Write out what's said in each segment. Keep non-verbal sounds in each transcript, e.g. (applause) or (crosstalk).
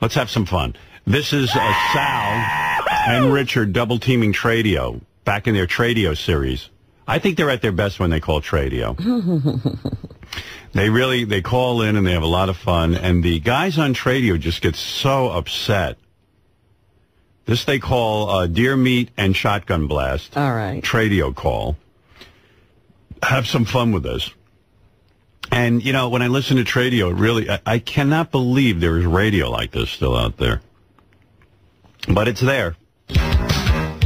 Let's have some fun. This is uh, Sal and Richard double teaming Tradio back in their Tradio series. I think they're at their best when they call Tradio. (laughs) they really they call in and they have a lot of fun. And the guys on Tradio just get so upset. This they call uh, Deer Meat and Shotgun Blast. All right. Tradio call. Have some fun with this. And, you know, when I listen to Tradio, it really, I, I cannot believe there is radio like this still out there. But it's there.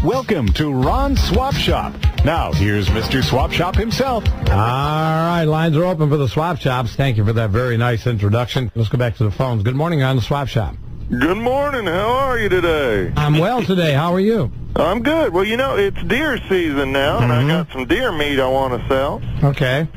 Welcome to Ron's Swap Shop. Now, here's Mr. Swap Shop himself. All right, lines are open for the swap shops. Thank you for that very nice introduction. Let's go back to the phones. Good morning on the swap shop. Good morning. How are you today? I'm well today. How are you? I'm good. Well, you know, it's deer season now, and I mm-hmm. got some deer meat I want to sell. Okay.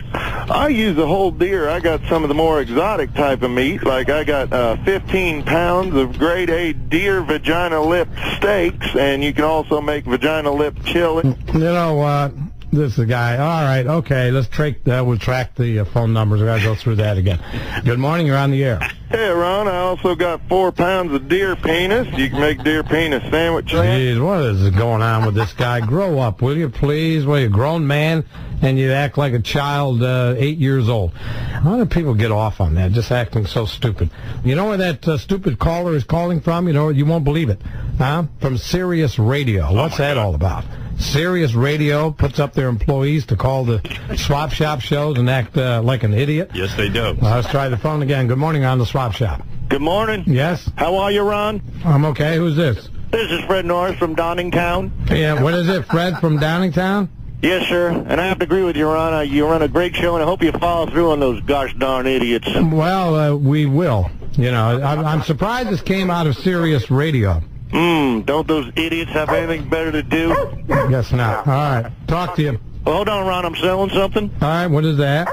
I use a whole deer. I got some of the more exotic type of meat. Like I got uh, 15 pounds of grade A deer vagina lip steaks, and you can also make vagina lip chili. You know what? This is the guy. All right, okay. Let's track. Uh, we'll track the uh, phone numbers. We got to go through that again. Good morning. You're on the air. Hey, Ron, I also got four pounds of deer penis. You can make deer penis sandwiches. Jeez, what is going on with this guy? Grow up, will you, please? Well, you're a grown man, and you act like a child, uh, eight years old. How do people get off on that? Just acting so stupid. You know where that uh, stupid caller is calling from? You know, you won't believe it. Huh? From Sirius Radio. What's that all about? Sirius Radio puts up their employees to call the swap shop shows and act uh, like an idiot. Yes, they do. Well, let's try the phone again. Good morning on the swap shop. Good morning. Yes, How are you, Ron? I'm okay. Who's this? This is Fred Norris from Downingtown. Yeah, what is it? Fred from Downingtown? Yes, sir. And I have to agree with you, Ron. Uh, you run a great show, and I hope you follow through on those gosh darn idiots. Well, uh, we will. You know, I'm, I'm surprised this came out of Sirius Radio. Hmm, don't those idiots have anything better to do? Guess not. All right, talk to you. Well, hold on, Ron. I'm selling something. All right, what is that?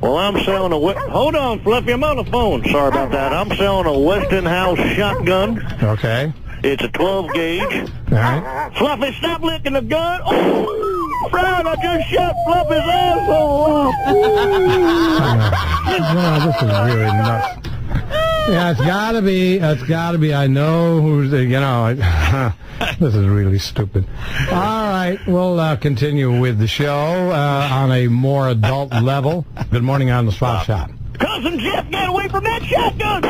Well, I'm selling a... Hold on, Fluffy. I'm on the phone. Sorry about that. I'm selling a Westinghouse shotgun. Okay. It's a 12 gauge. All right. Fluffy, stop licking the gun. Oh, Fred, I just shot Fluffy's asshole off. (laughs) Well, this is really nuts. Yeah, it's got to be. It's got to be. I know who's. the- You know, (laughs) this is really stupid. All right, we'll uh, continue with the show uh, on a more adult level. Good morning on the swap shop. Cousin Jeff, get away from that shotgun.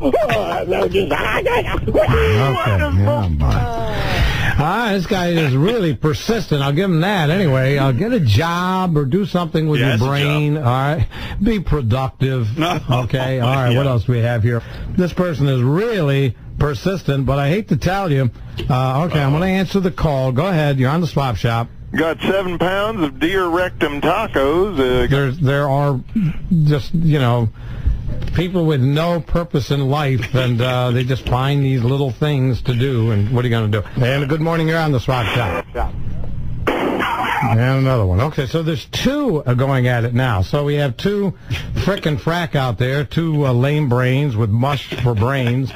Okay. Yeah. Ah, this guy is really persistent. I'll give him that. Anyway, uh, get a job or do something with Yeah, your brain. All right, be productive. (laughs) No. Okay. All right. What else do we have here? This person is really persistent, but I hate to tell you. Uh, okay, I'm going to answer the call. Go ahead. You're on the swap shop. Got seven pounds of deer rectum tacos. Uh, there are just you know people with no purpose in life, and uh, they just find these little things to do. And what are you going to do? And good morning. You're on the swap shop. And another one. Okay, so there's two uh, going at it now. So we have two frickin' frack out there, two uh, lame brains with mush for brains.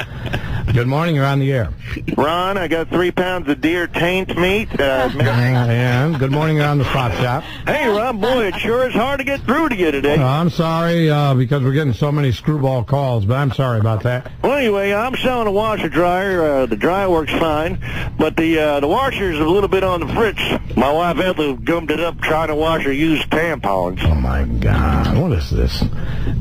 Good morning. You're on the air. Ron, I got three pounds of deer taint meat. Uh, (laughs) And good morning. You're on the swap shop. hey, Ron, boy, it sure is hard to get through to you today. Uh, I'm sorry uh, because we're getting so many screwball calls, but I'm sorry about that. Well, anyway, I'm selling a washer dryer. Uh, the dryer works fine, but the uh, the washer's a little bit on the fritz. My wife Ethel gummed it up trying to wash her used tampons. Oh my God! What is this?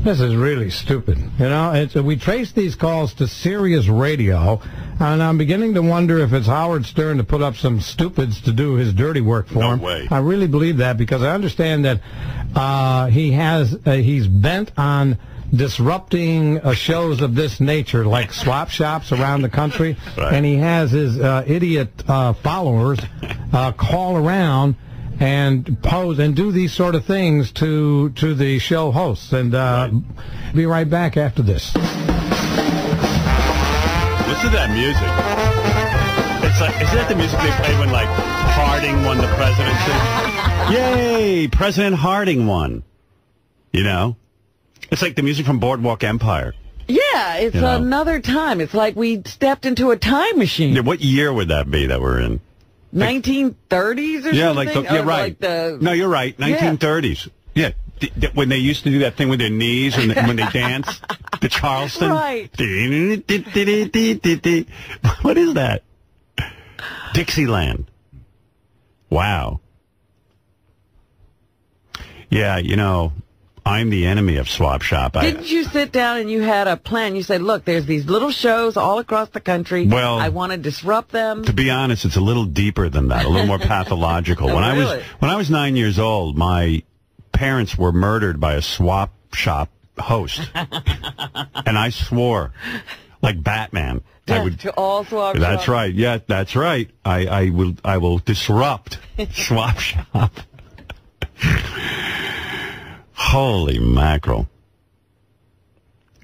This is really stupid. You know, it's, we trace these calls to Sirius Radio, and I'm beginning to wonder if it's Howard Stern to put up some stupids to do his dirty work for No him. way. I really believe that because I understand that uh, he has uh, he's bent on disrupting uh, shows of this nature, like swap shops around the country, (laughs) Right. and he has his uh, idiot uh, followers uh, call around and pose and do these sort of things to to the show hosts. And uh, be right back after this. To that music. It's like, isn't that the music they played when like Harding won the presidency? (laughs) Yay! President Harding won. You know, it's like the music from Boardwalk Empire. Yeah, it's You know. another time. It's like we stepped into a time machine. Yeah, what year would that be that we're in? 1930s or Yeah, something? like the, yeah, right. Like the, no, you're right. 1930s. Yeah. d- when they used to do that thing with their knees and when they dance, the Charleston. Right. (laughs) What is that? Dixieland. Wow. Yeah, you know, I'm the enemy of Swap Shop. I, Didn't you sit down and you had a plan? You said, look, there's these little shows all across the country. Well- I want to disrupt them. to be honest, it's a little deeper than that, a little more (laughs) pathological. Oh, when I was when I was nine years old, my parents were murdered by a swap shop host, (laughs) and I swore, like Batman, I would. to all swap That's shops. right. Yeah, that's right. I, I will I will disrupt (laughs) swap shop. Holy mackerel.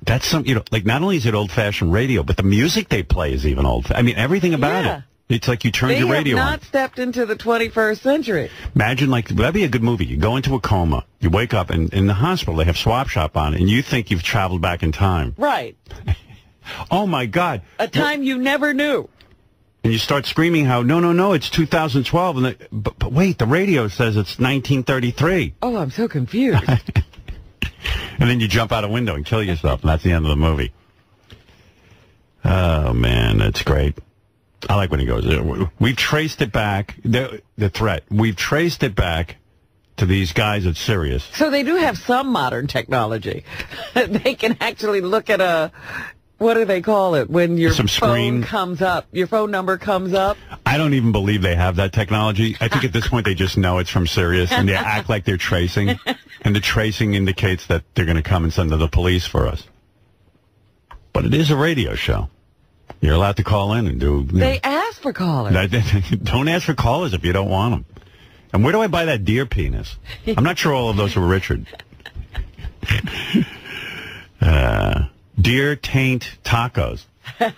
That's some, you know, like not only is it old fashioned radio, but the music they play is even old. I mean, everything about Yeah. it. It's like you turned They your have radio not on. stepped into the 21st century. Imagine like that'd be a good movie. You go into a coma, you wake up, and in the hospital they have swap shop on, and you think you've traveled back in time. Right. (laughs) Oh my God! A time you never knew. And you start screaming how no, no, no, it's 2012, and the, but, but wait, the radio says it's 1933, Oh, I'm so confused. (laughs) and then you jump out a window and kill yourself, and that's the end of the movie. Oh man, that's great. I like when he goes. "Uh, We've traced it back. The, the threat. We've traced it back to these guys at Sirius. so they do have some modern technology. (laughs) they can actually look at a, what do they call it? When your Some screen. phone comes up, your phone number comes up. I don't even believe they have that technology. I think at this point they just know it's from Sirius and they (laughs) act like they're tracing, and the tracing indicates that they're going to come and send to the police for us. But it is a radio show. You're allowed to call in and do. They ask for callers. don't ask for callers if you don't want them. And where do I buy that deer penis? I'm not sure all of those were Richard. (laughs) Uh, deer taint tacos. (laughs)